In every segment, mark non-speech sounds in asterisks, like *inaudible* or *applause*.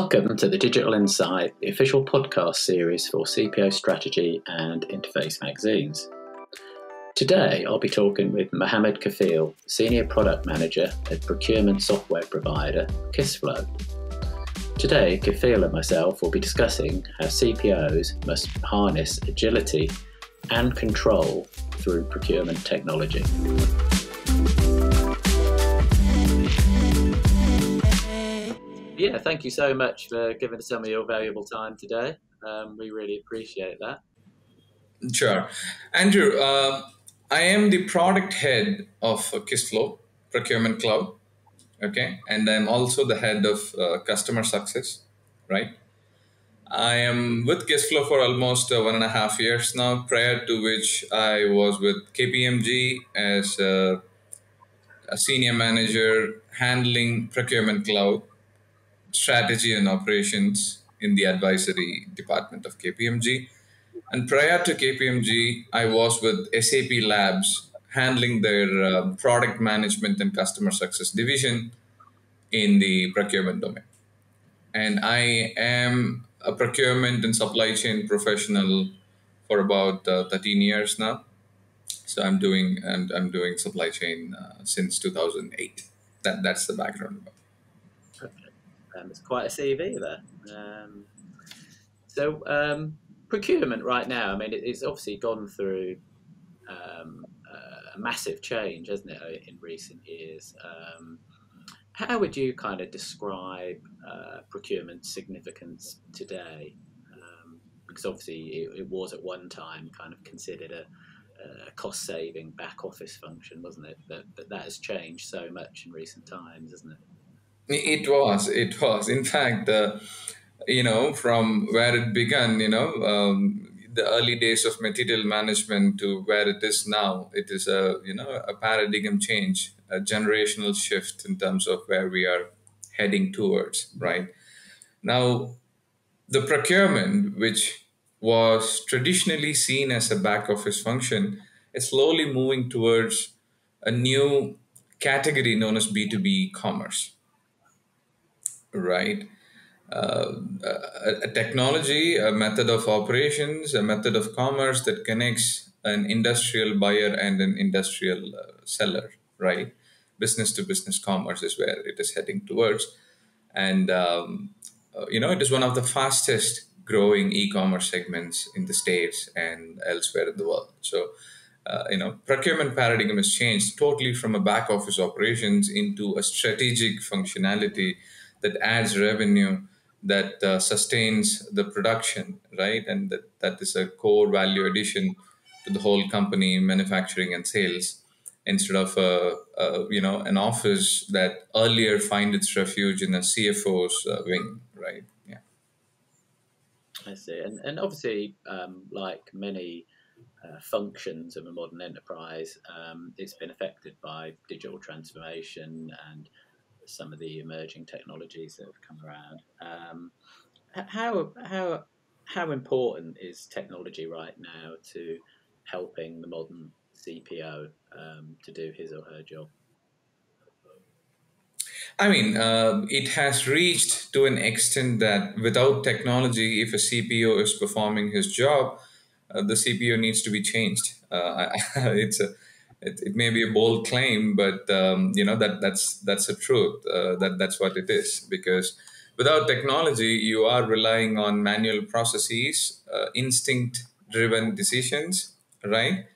Welcome to the Digital Insight, the official podcast series for CPO Strategy and Interface magazines. Today, I'll be talking with Mohammed Kafil, Senior Product Manager at procurement software provider Kissflow. Today, Kafil and myself will be discussing how CPOs must harness agility and control through procurement technology. Yeah, thank you so much for giving us some of your valuable time today. Um, we really appreciate that. Sure. Andrew, uh, I am the product head of Kissflow Procurement Cloud. Okay. And I'm also the head of uh, customer success, right? I am with Kissflow for almost uh, one and a half years now, prior to which I was with KPMG as a, a senior manager handling Procurement Cloud, strategy and operations in the advisory department of KPMG and prior to KPMG, I was with SAP Labs handling their uh, product management and customer success division in the procurement domain. And I am a procurement and supply chain professional for about uh, 13 years now. So I'm doing I'm, I'm doing supply chain uh, since 2008. That that's the background. Um, it's quite a CV there. Um, so um, procurement right now, I mean, it's obviously gone through um, a massive change, hasn't it, in recent years? Um, how would you kind of describe uh, procurement significance today? Um, because obviously it, it, was at one time kind of considered a, a cost saving back office function, wasn't it? But, but that has changed so much in recent times, isn't it? It was. It was. In fact, uh, you know, from where it began, you know, um, the early days of material management to where it is now, it is a, you know, a paradigm change, a generational shift in terms of where we are heading towards, right? Now, the procurement, which was traditionally seen as a back office function, is slowly moving towards a new category known as B2B commerce, right? uh, a, technology, a method of operations, a method of commerce that connects an industrial buyer and an industrial uh, seller, right? Business to business commerce is where it is heading towards. And, um, uh, you know, it is one of the fastest growing e commerce segments in the States and elsewhere in the world. So, uh, you know, procurement paradigm has changed totally from a back office operations into a strategic functionality that adds revenue that uh, sustains the production, right? And that, that is a core value addition to the whole company, manufacturing and sales, instead of a, a you know an office that earlier find its refuge in a CFO's uh, wing, right? Yeah. I see, and and obviously, um, like many. Uh, functions of a modern enterprise, um, it's been affected by digital transformation and some of the emerging technologies that have come around. Um, how how how important is technology right now to helping the modern CPO um, to do his or her job? I mean, uh, it has reached to an extent that without technology, if a CPO is performing his job, uh, the CPO needs to be changed. Uh, *laughs* it's a it, it may be a bold claim, but um, you know that that's that's the truth. Uh, that that's what it is because without technology, you are relying on manual processes, uh, instinct-driven decisions, right?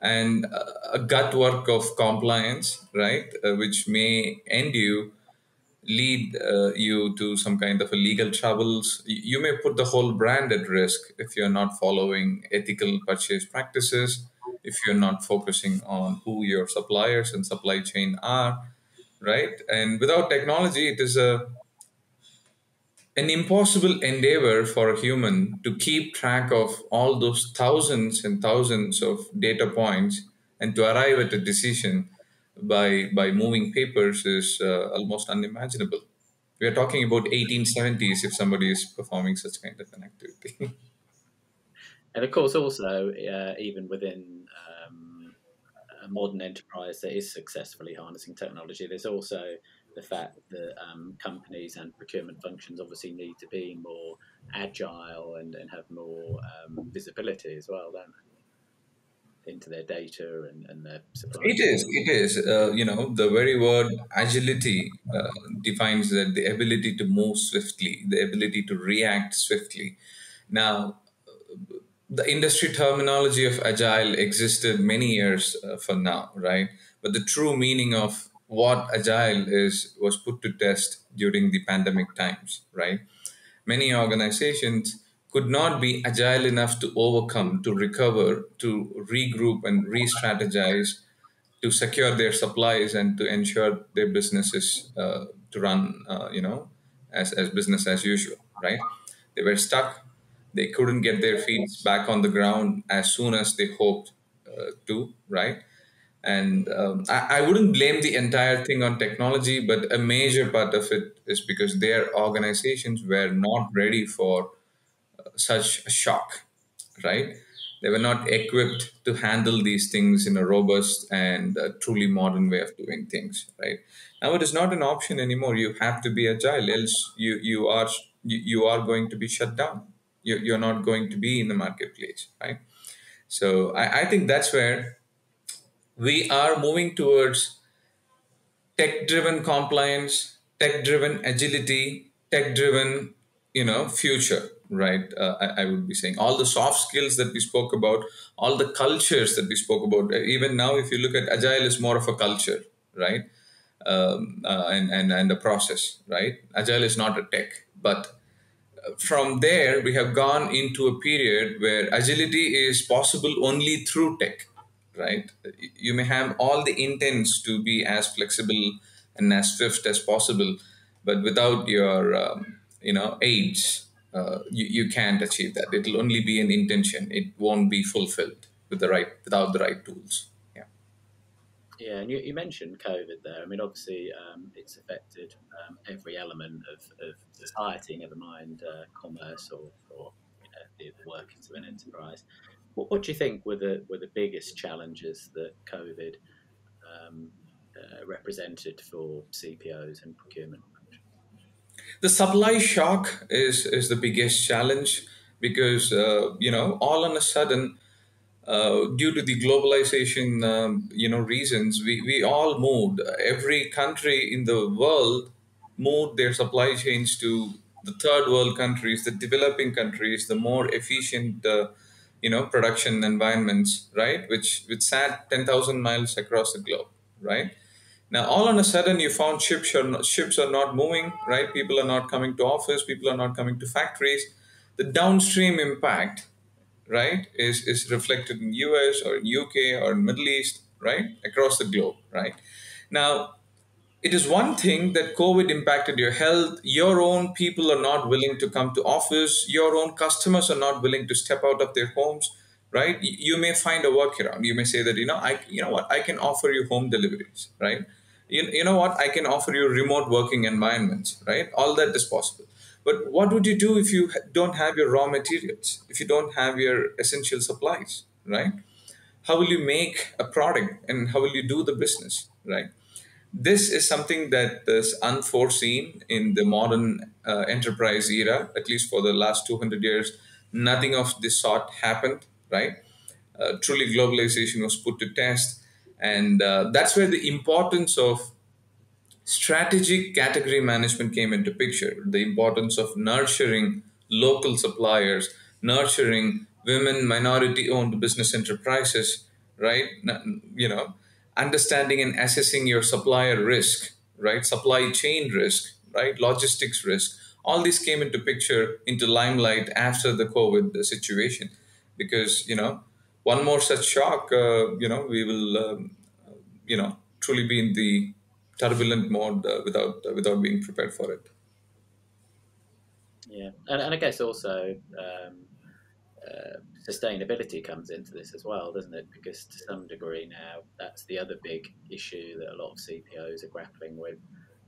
And a gut work of compliance, right, uh, which may end you lead uh, you to some kind of a legal troubles. You may put the whole brand at risk if you're not following ethical purchase practices if you're not focusing on who your suppliers and supply chain are right? And without technology it is a an impossible endeavor for a human to keep track of all those thousands and thousands of data points and to arrive at a decision by by moving papers is uh, almost unimaginable. We are talking about 1870s if somebody is performing such kind of an activity. *laughs* And of course also uh, even within a modern enterprise that is successfully harnessing technology, there's also the fact that um, companies and procurement functions obviously need to be more agile and, and have more um, visibility as well, don't they? Into their data and, and their supply. It is. It is. Uh, you know, the very word agility uh, defines that the ability to move swiftly, the ability to react swiftly. Now, the industry terminology of agile existed many years uh, from now, right? But the true meaning of what agile is was put to test during the pandemic times, right? Many organizations could not be agile enough to overcome, to recover, to regroup and re strategize, to secure their supplies and to ensure their businesses uh, to run, uh, you know, as, as business as usual, right? They were stuck. They couldn't get their feet back on the ground as soon as they hoped uh, to, right? And um, I, I wouldn't blame the entire thing on technology, but a major part of it is because their organizations were not ready for uh, such a shock, right? They were not equipped to handle these things in a robust and uh, truly modern way of doing things, right? Now it is not an option anymore. You have to be agile, else you you are you, you are going to be shut down. You, you're not going to be in the marketplace, right? So I, I think that's where we are moving towards tech driven compliance tech driven agility tech driven you know future right? Uh, I, I, would be saying all the soft skills that we spoke about all the cultures that we spoke about even now if you look at agile is more of a culture right? Um, uh, and, and and a process right? Agile is not a tech but uh, from there we have gone into a period where agility is possible only through tech right? You may have all the intents to be as flexible and as swift as possible, but without your, um, you know, aids, uh, you, you can't achieve that. It'll only be an intention. It won't be fulfilled with the right without the right tools. Yeah. And you, you mentioned COVID there. I mean, obviously, um, it's affected um, every element of, of society, never mind uh, commerce or, or you know, the workings of an enterprise. What, what do you think were the were the biggest challenges that COVID um, uh, represented for CPOs and procurement? The supply shock is is the biggest challenge because uh, you know all on a sudden. Uh, due to the globalization, um, you know, reasons, we, we all moved. Every country in the world moved their supply chains to the third world countries, the developing countries, the more efficient uh, you know production environments right? Which which sat 10000 miles across the globe right? Now all on a sudden you found ships are not, ships are not moving right? People are not coming to office people are not coming to factories. The downstream impact right is is reflected in us or in uk or in middle east right across the globe right now it is one thing that COVID impacted your health. Your own people are not willing to come to office. Your own customers are not willing to step out of their homes, right? You may find a workaround. You may say that, you know, I, you know what, I can offer you home deliveries, right? You, you know what, I can offer you remote working environments, right? All that is possible. But what would you do if you don't have your raw materials, if you don't have your essential supplies, right? How will you make a product and how will you do the business, right? this is something that is unforeseen in the modern uh, enterprise era at least for the last 200 years nothing of this sort happened right uh, truly globalization was put to test and uh, that's where the importance of strategic category management came into picture the importance of nurturing local suppliers nurturing women minority owned business enterprises right you know understanding and assessing your supplier risk, right? Supply chain risk, right? Logistics risk. All these came into picture, into limelight after the COVID situation, because you know, one more such shock, uh, you know, we will, um, you know, truly be in the turbulent mode uh, without uh, without being prepared for it. Yeah, and, and I guess also um, uh, sustainability comes into this as well, doesn't it? Because to some degree now, that's the other big issue that a lot of CPOs are grappling with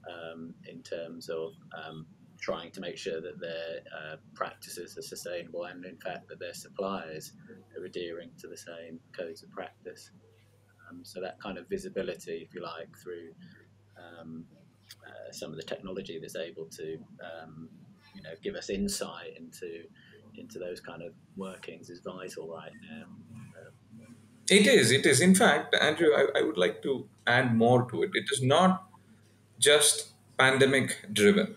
um, in terms of um, trying to make sure that their uh, practices are sustainable and, in fact, that their suppliers are adhering to the same codes of practice. Um, so that kind of visibility, if you like, through um, uh, some of the technology that's able to um, you know give us insight into into those kind of workings is vital right now. It is. It is. In fact, Andrew, I, I would like to add more to it. It is not just pandemic driven,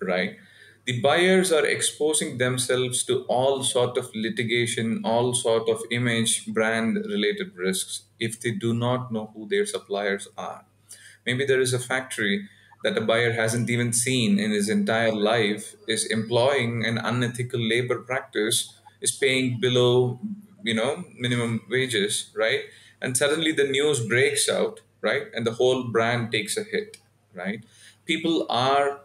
right? The buyers are exposing themselves to all sort of litigation, all sort of image, brand related risks if they do not know who their suppliers are. Maybe there is a factory that a buyer hasn't even seen in his entire life is employing an unethical labor practice, is paying below, you know, minimum wages, right? And suddenly the news breaks out, right? And the whole brand takes a hit, right? People are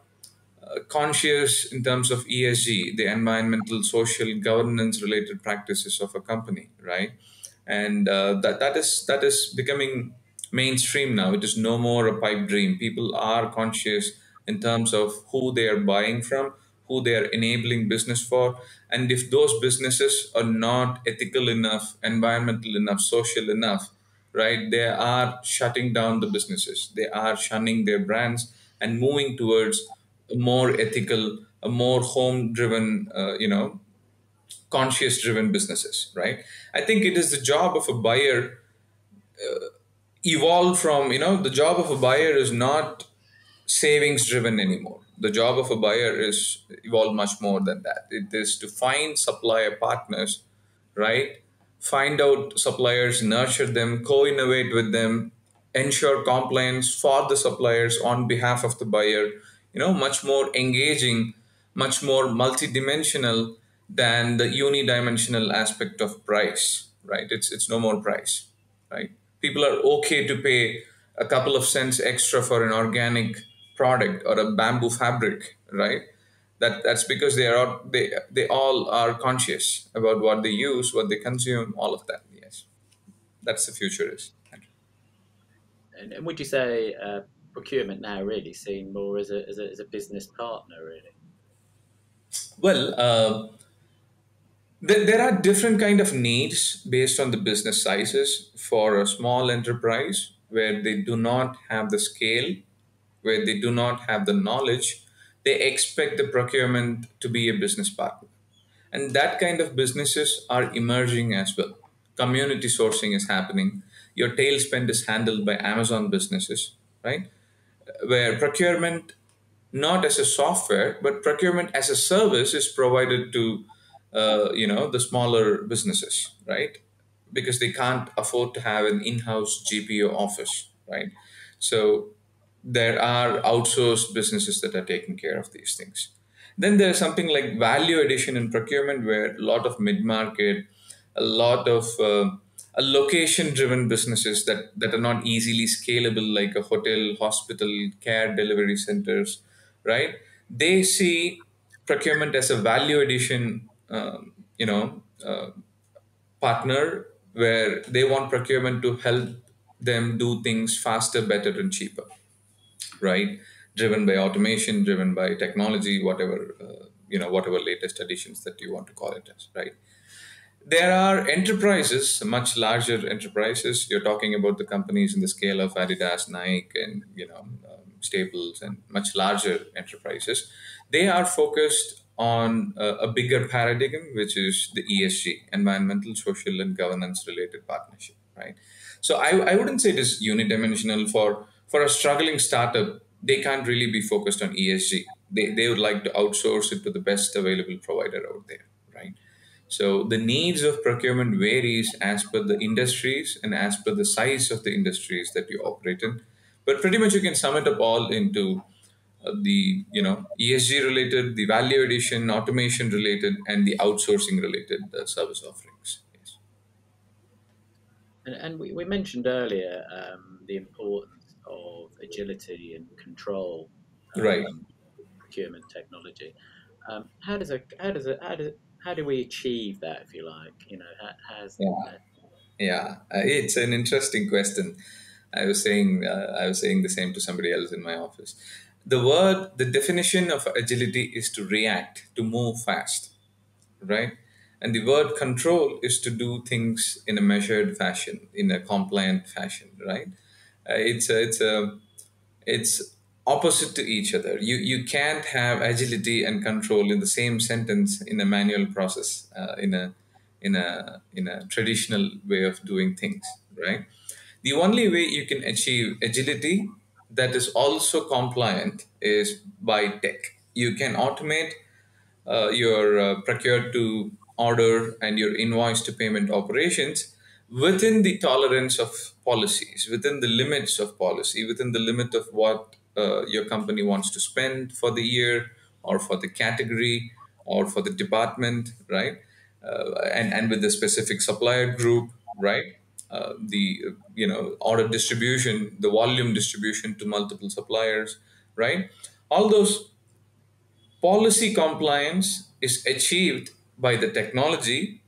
uh, conscious in terms of ESG, the environmental, social, governance related practices of a company, right? And uh, that that is that is becoming mainstream now. It is no more a pipe dream. People are conscious in terms of who they are buying from, who they are enabling business for, and if those businesses are not ethical enough, environmental enough, social enough, right? They are shutting down the businesses. They are shunning their brands and moving towards a more ethical, a more home-driven, uh, you know, conscious-driven businesses, right? I think it is the job of a buyer evolved from you know the job of a buyer is not savings driven anymore. The job of a buyer is evolved much more than that. It is to find supplier partners right? Find out suppliers nurture them co-innovate with them ensure compliance for the suppliers on behalf of the buyer. You know much more engaging much more multidimensional than the unidimensional aspect of price right? It's it's no more price right people are okay to pay a couple of cents extra for an organic product or a bamboo fabric right? That that's because they are they they all are conscious about what they use what they consume all of that yes. That's the future is. And, and would you say uh, procurement now really seen more as a, as a, as a business partner, really? well uh, there, are different kind of needs based on the business sizes for a small enterprise where they do not have the scale where they do not have the knowledge. They expect the procurement to be a business partner. And that kind of businesses are emerging as well. Community sourcing is happening. Your tail spend is handled by amazon businesses right? Where procurement not as a software but procurement as a service is provided to uh, you know the smaller businesses right? Because they can't afford to have an in-house CPO office right? So there are outsourced businesses that are taking care of these things. Then there's something like value addition in procurement where a lot of mid-market a lot of uh, a location driven businesses that, that are not easily scalable like a hotel hospital care delivery centers right? They see procurement as a value addition um, you know uh, partner where they want procurement to help them do things faster better and cheaper right? Driven by automation driven by technology whatever uh, you know whatever latest additions that you want to call it as right? There are enterprises much larger enterprises. You're talking about the companies in the scale of adidas nike and you know um, staples and much larger enterprises. They are focused on a, bigger paradigm which is the esg environmental social and governance related partnership right? So I, I wouldn't say it is unidimensional. For for a struggling startup they can't really be focused on esg they, they would like to outsource it to the best available provider out there right? So the needs of procurement varies as per the industries and as per the size of the industries that you operate in. But pretty much you can sum it up all into the you know ESG related, the value addition, automation related, and the outsourcing related uh, service offerings. Yes. And, and we, we mentioned earlier um, the importance of agility and control, um, Right. procurement technology. Um, how does a how does it how does how do we achieve that, if you like? You know, has Yeah. Yeah, uh, it's an interesting question. I was saying uh, I was saying the same to somebody else in my office. The word, the definition of agility is to react, to move fast, right? And the word control is to do things in a measured fashion, in a compliant fashion, right? Uh, it's a, it's a it's opposite to each other. You you can't have agility and control in the same sentence in a manual process, uh, in a in a in a traditional way of doing things, right? The only way you can achieve agility that is also compliant is by tech. You can automate uh, your uh, procure to order and your invoice to payment operations within the tolerance of policies, within the limits of policy, within the limit of what uh, your company wants to spend for the year or for the category or for the department, right? Uh, and, and with the specific supplier group, right? Uh, the you know order distribution, the volume distribution to multiple suppliers, right? All those policy compliance is achieved by the technology.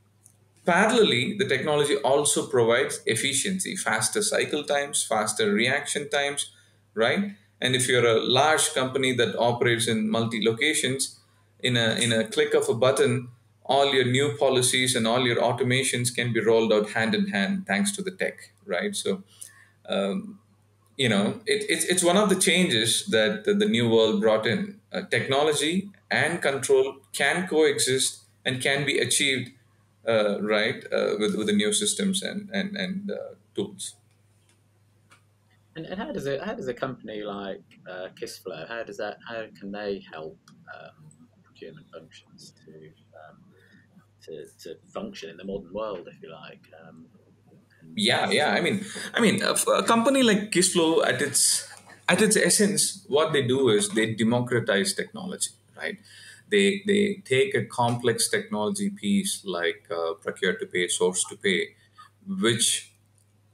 Parallelly, the technology also provides efficiency, faster cycle times, faster reaction times, right? And if you're a large company that operates in multi locations, in a in a click of a button, all your new policies and all your automations can be rolled out hand in hand thanks to the tech, right? So, um, you know, it, it's it's one of the changes that the, the new world brought in. Uh, technology and control can coexist and can be achieved, uh, right, uh, with with the new systems and and and uh, tools. And, and how does it how does a company like uh, Kissflow how does that how can they help um, procurement functions to, to to function in the modern world, if you like? Um, yeah, yeah. I mean, I mean, a, a company like Kissflow at its at its essence, what they do is they democratize technology, right? They they take a complex technology piece like uh, procure to pay, source to pay, which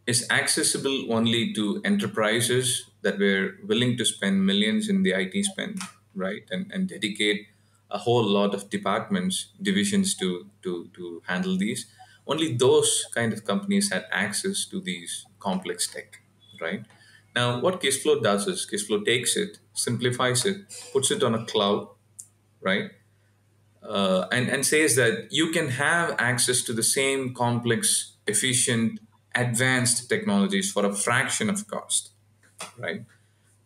is accessible only to enterprises that were willing to spend millions in the IT spend, right, and and dedicate a whole lot of departments, divisions to to to handle these. Only those kind of companies had access to these complex tech, right? Now, what Kissflow does is Kissflow takes it, simplifies it, puts it on a cloud, right? Uh, and, and says that you can have access to the same complex, efficient, advanced technologies for a fraction of cost, right?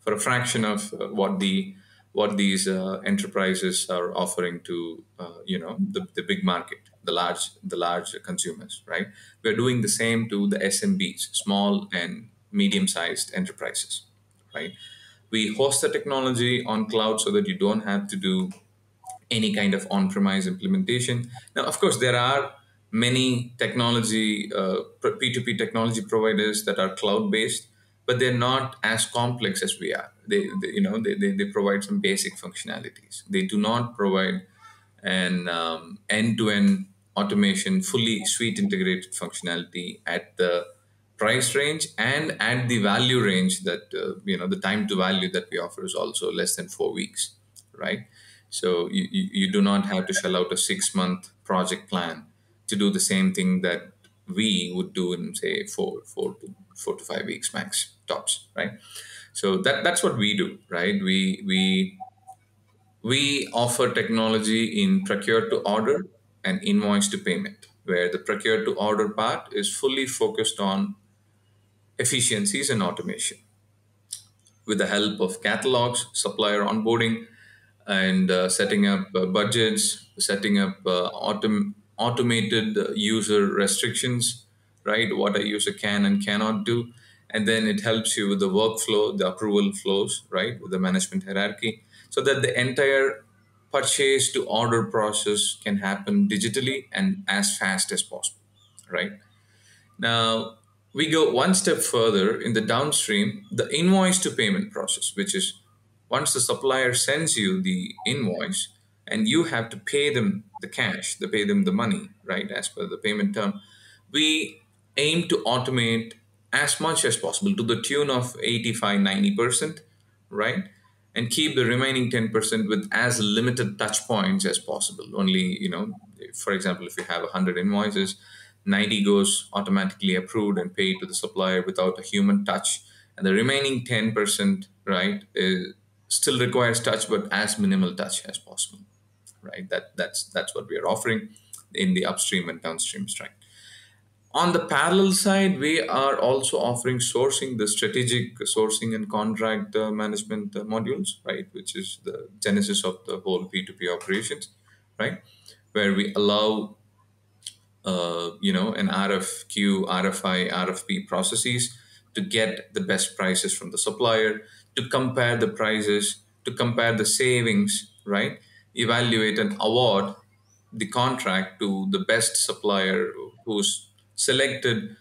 For a fraction of uh, what the what these uh, enterprises are offering to uh, you know the, the big market, the large the large consumers, right? We're doing the same to the SMBs, small and medium sized enterprises, right? We host the technology on cloud so that you don't have to do any kind of on-premise implementation. Now, of course, there are many technology uh, P2P technology providers that are cloud-based, but they're not as complex as we are. They, they you know, they, they, they, provide some basic functionalities. They do not provide an um, end-to-end automation, fully suite integrated functionality at the price range and at the value range that uh, you know the time to value that we offer is also less than four weeks right so you, you, you do not have to shell out a six month project plan to do the same thing that we would do in say four four to four to five weeks max tops right? So that that's what we do right? We we we offer technology in procure to order and invoice to payment where the procure to order part is fully focused on efficiencies and automation. With the help of catalogs, supplier onboarding, and uh, setting up uh, budgets, setting up uh, autom- automated user restrictions, right? What a user can and cannot do. And then it helps you with the workflow, the approval flows, right? With the management hierarchy, so that the entire purchase to order process can happen digitally and as fast as possible, right? Now, we go one step further in the downstream, the invoice to payment process, which is once the supplier sends you the invoice and you have to pay them the cash, to pay them the money, right, as per the payment term, we aim to automate as much as possible to the tune of 85 90%, right? And keep the remaining 10% with as limited touch points as possible. Only, you know, for example, if you have 100 invoices, 90 goes automatically approved and paid to the supplier without a human touch. And the remaining 10%, right, is, still requires touch, but as minimal touch as possible, right? That, that's, that's what we are offering in the upstream and downstream strike. On the parallel side, we are also offering sourcing, the strategic sourcing and contract uh, management uh, modules, right, which is the genesis of the whole P2P operations, right, where we allow, uh, you know, an RFQ, RFI, RFP processes to get the best prices from the supplier, to compare the prices, to compare the savings, right, evaluate and award the contract to the best supplier who's selected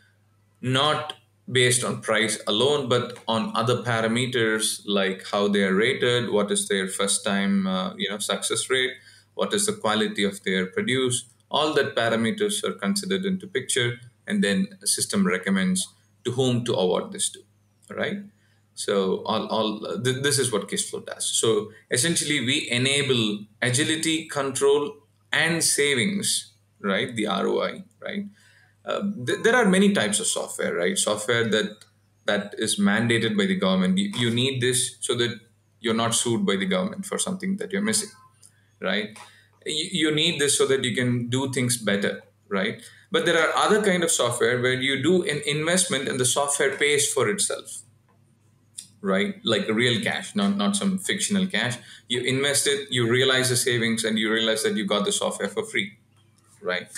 not based on price alone but on other parameters like how they are rated what is their first time uh, you know success rate what is the quality of their produce. All that parameters are considered into picture and then a system recommends to whom to award this to right? So all, all th- this is what Kissflow does. So essentially we enable agility control and savings right? The roi right uh, th- there are many types of software, right? Software that that is mandated by the government. You, you need this so that you're not sued by the government for something that you're missing, right? You, you need this so that you can do things better, right? But there are other kind of software where you do an investment and the software pays for itself, right? Like real cash, not not some fictional cash. You invest it, you realize the savings, and you realize that you got the software for free, right?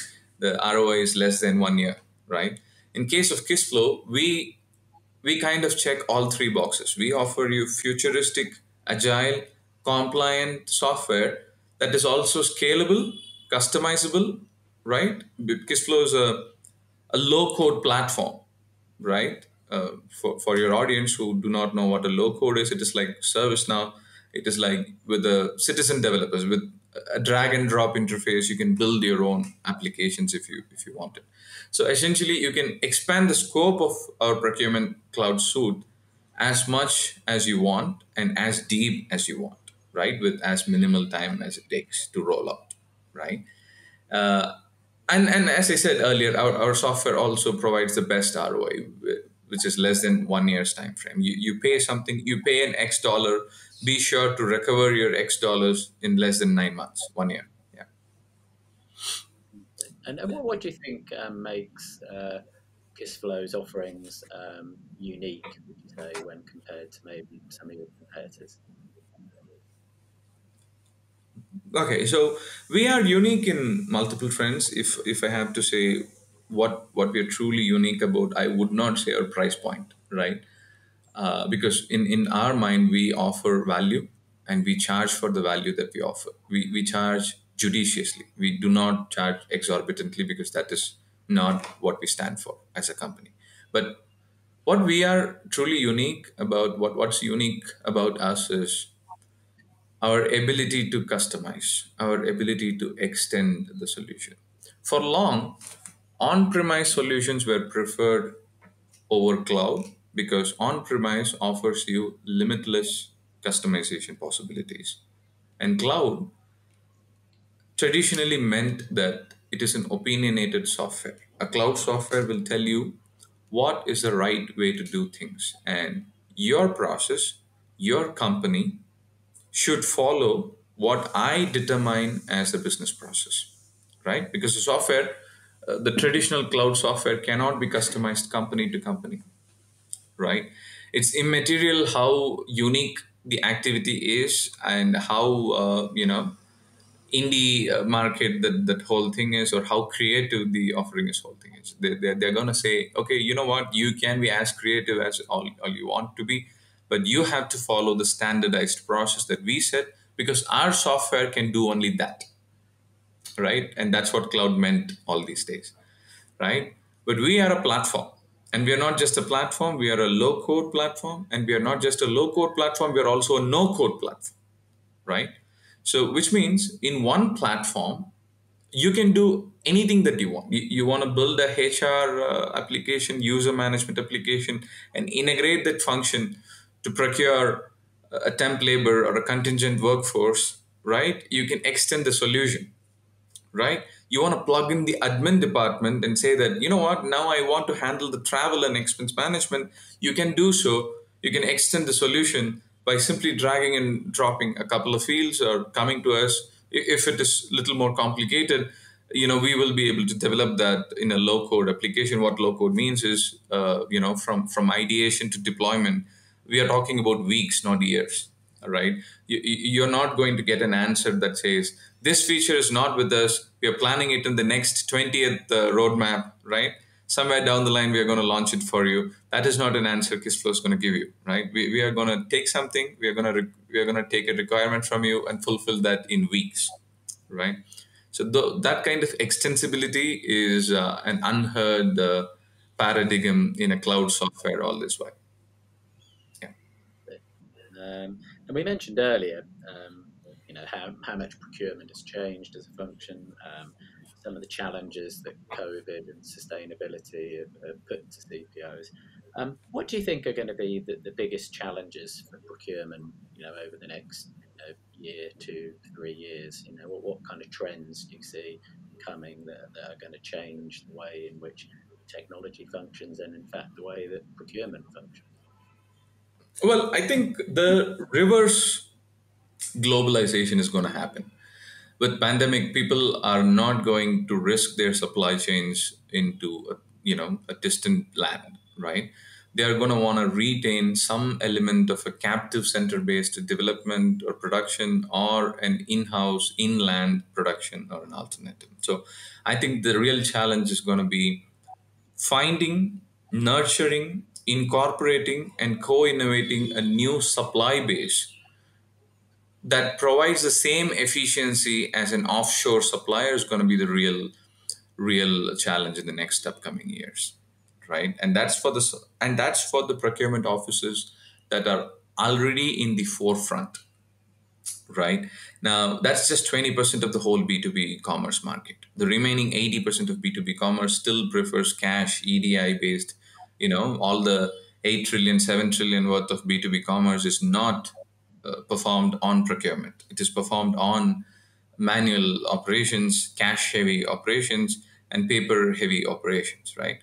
The ROI is less than one year, right? In case of Kissflow, we we kind of check all three boxes. We offer you futuristic, agile, compliant software that is also scalable, customizable, right? Kissflow is a, a low code platform, right? Uh, for, for your audience who do not know what a low code is, it is like ServiceNow. It is like with the citizen developers with a drag and drop interface. You can build your own applications if you if you want it. So essentially, you can expand the scope of our procurement cloud suite as much as you want and as deep as you want, right? With as minimal time as it takes to roll out, right? Uh, and and as I said earlier, our, our software also provides the best ROI, which is less than one year's time frame. You you pay something, you pay an X dollar, be sure to recover your X dollars in less than nine months, one year. Yeah. And, and what, what do you think um, makes uh, Kissflow's offerings um, unique, say, when compared to maybe some of your competitors? Okay, so we are unique in multiple trends. If if I have to say what what we are truly unique about, I would not say our price point, right? Uh, because in in our mind we offer value and we charge for the value that we offer. We we charge judiciously. We do not charge exorbitantly because that is not what we stand for as a company. But what we are truly unique about what what's unique about us is our ability to customize, our ability to extend the solution. For long, on premise solutions were preferred over cloud because on premise offers you limitless customization possibilities. And cloud traditionally meant that it is an opinionated software. A cloud software will tell you what is the right way to do things, and your process, your company should follow what I determine as the business process, right? Because the software, uh, the traditional cloud software cannot be customized company to company, right? It's immaterial how unique the activity is and how, uh, you know, indie uh, market that that whole thing is or how creative the offering is whole thing is. They, they're, they're to say okay you know what? You can be as creative as all, all you want to be but you have to follow the standardized process that we set because our software can do only that. Right? And that's what cloud meant all these days. Right? But we are a platform and we are not just a platform we are a low code platform and we are not just a low code platform we are also a no code platform right so which means in one platform you can do anything that you want you, you want to build a hr uh, application user management application and integrate that function to procure a temp labor or a contingent workforce, right? You can extend the solution, right? You want to plug in the admin department and say that, you know what, now I want to handle the travel and expense management. You can do so. You can extend the solution by simply dragging and dropping a couple of fields or coming to us. If it is a little more complicated, you know we will be able to develop that in a low code application what low code means is uh, you know from from ideation to deployment we are talking about weeks not years right you, you're not going to get an answer that says this feature is not with us we are planning it in the next 20th uh, roadmap right? Somewhere down the line we are going to launch it for you. That is not an answer kissflow is going to give you right? We, we are going to take something we are going to we are going to take a requirement from you and fulfill that in weeks right? So th- that kind of extensibility is uh, an unheard uh, paradigm in a cloud software all this way. Yeah. Um, and we mentioned earlier, um, know, how, how much procurement has changed as a function, um, some of the challenges that COVID and sustainability have, have put to CPOs. Um, what do you think are going to be the, the biggest challenges for procurement, you know, over the next know, year, two, three years? You know, what, what kind of trends do you see coming that, that are going to change the way in which technology functions and, in fact, the way that procurement functions? Well, I think the reverse globalization is going to happen. With pandemic, people are not going to risk their supply chains into a, you know a distant land, right? they are going to want to retain some element of a captive center based development or production or an in house inland production or an alternative. So I think the real challenge is going to be finding, nurturing, incorporating, and co innovating a new supply base that provides the same efficiency as an offshore supplier is going to be the real real challenge in the next upcoming years right? And that's for the and that's for the procurement offices that are already in the forefront right? Now that's just 20% of the whole b2b commerce market. The remaining 80% of b2b commerce still prefers cash edi based you know all the 8 trillion 7 trillion worth of b2b commerce is not uh, performed on procurement it is performed on manual operations cash heavy operations and paper heavy operations right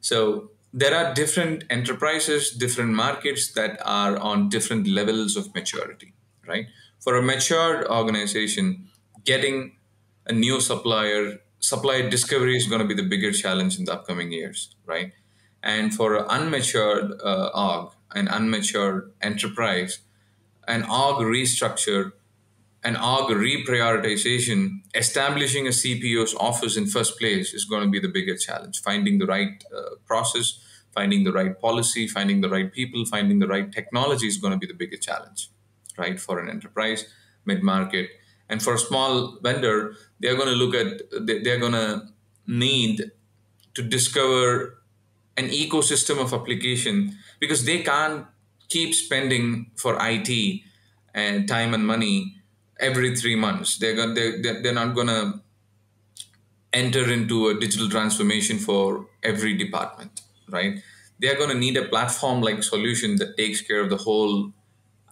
so there are different enterprises, different markets that are on different levels of maturity, right? For a matured organization, getting a new supplier, supply discovery is going to be the bigger challenge in the upcoming years, right? And for an unmatured uh, org, an unmatured enterprise, an org restructure an org reprioritization, establishing a CPO's office in first place is going to be the bigger challenge. Finding the right uh, process, finding the right policy, finding the right people, finding the right technology is going to be the bigger challenge, right? For an enterprise, mid market, and for a small vendor, they're going to look at they're going to need to discover an ecosystem of application because they can't keep spending for IT and time and money every three months. They're gonna, they're, they're not going to enter into a digital transformation for every department, right? They're going to need a platform like solution that takes care of the whole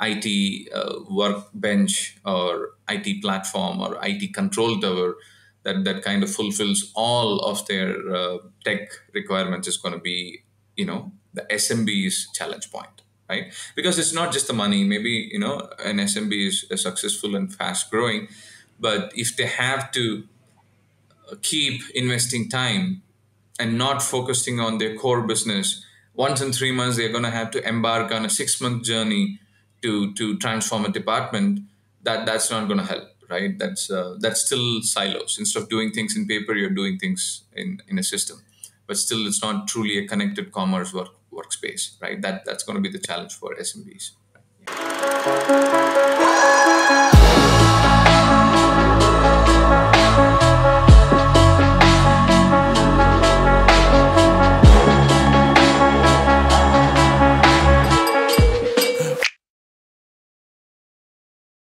IT uh, workbench or IT platform or IT control tower that, that kind of fulfills all of their uh, tech requirements is going to be, you know, the SMB's challenge point right? Because it's not just the money. Maybe you know an SMB is successful and fast growing, but if they have to uh, keep investing time and not focusing on their core business, once in three months they're going to have to embark on a six month journey to to transform a department. That that's not going to help, right? That's uh, that's still silos. Instead of doing things in paper, you're doing things in in a system, but still it's not truly a connected commerce work workspace, right? That that's going to be the challenge for SMBs. Right?